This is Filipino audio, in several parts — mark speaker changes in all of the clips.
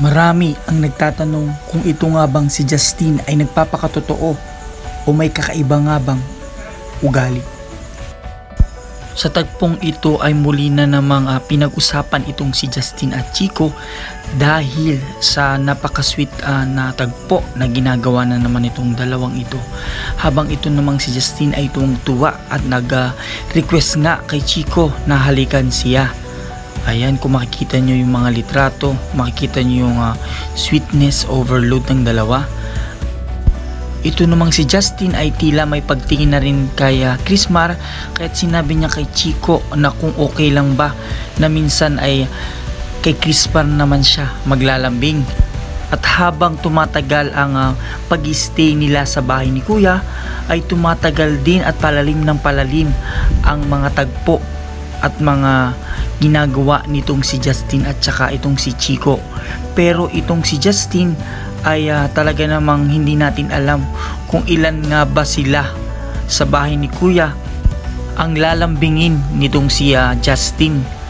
Speaker 1: Marami ang nagtatanong kung ito nga bang si Justine ay nagpapakatotoo o may kakaiba nga bang ugali. Sa tagpong ito ay muli na namang ah, pinag-usapan itong si Justin at Chico dahil sa napaka-sweet ah, na tagpo na ginagawa na naman itong dalawang ito. Habang ito namang si Justin ay tuwang-tuwa at nag-request nga kay Chico na halikan siya. Ayan, kung makikita nyo yung mga litrato, makikita nyo yung ah, sweetness overload ng dalawa. Ito namang si Justin ay tila may pagtingin na rin kay ah, Chris kaya't sinabi niya kay Chico na kung okay lang ba na minsan ay kay Chris naman siya maglalambing. At habang tumatagal ang ah, pag-stay nila sa bahay ni Kuya ay tumatagal din at palalim ng palalim ang mga tagpo at mga ginagawa nitong si Justin at saka itong si Chico. Pero itong si Justin ay ah, talaga namang hindi natin alam kung ilan nga ba sila sa bahay ni Kuya ang lalambingin nitong si ah, Justin.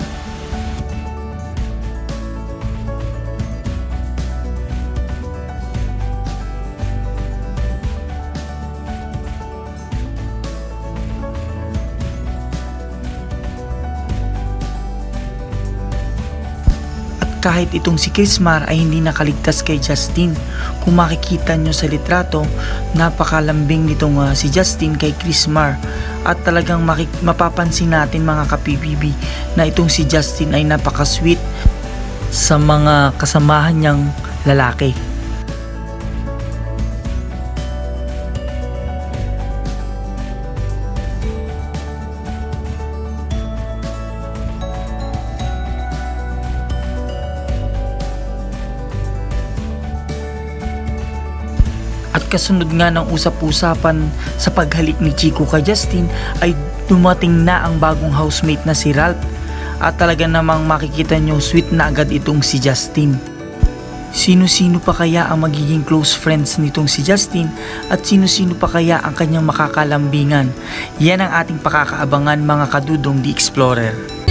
Speaker 1: Kahit itong si Kismar ay hindi nakaligtas kay Justin. Kung makikita nyo sa litrato, napakalambing nitong uh, si Justin kay Kismar. At talagang mapapansin natin mga kapibibi na itong si Justin ay napaka-sweet sa mga kasamahan niyang lalaki. At kasunod nga ng usap-usapan sa paghalik ni Chico kay Justin ay dumating na ang bagong housemate na si Ralph. At talaga namang makikita nyo sweet na agad itong si Justin. Sino-sino pa kaya ang magiging close friends nitong si Justin at sino-sino pa kaya ang kanyang makakalambingan? Yan ang ating pakakaabangan mga kadudong The Explorer.